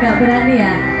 Gak berani ya?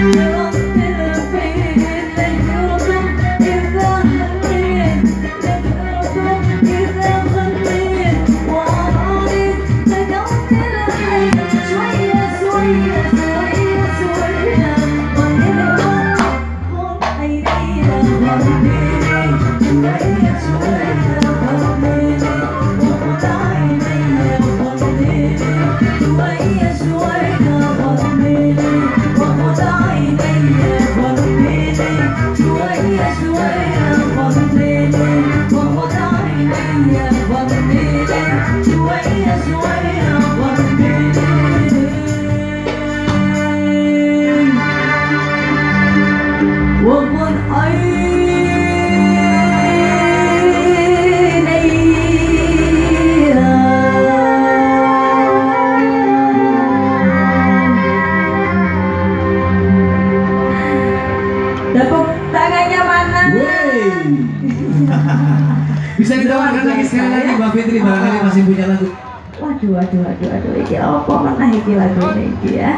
Thank you. Bisa ditawarkan lagi sekali lagi Mbak Fitri barangkali masih punya lagu. Waduh, waduh, waduh, waduh, iki apa menah iki lagu ini ya?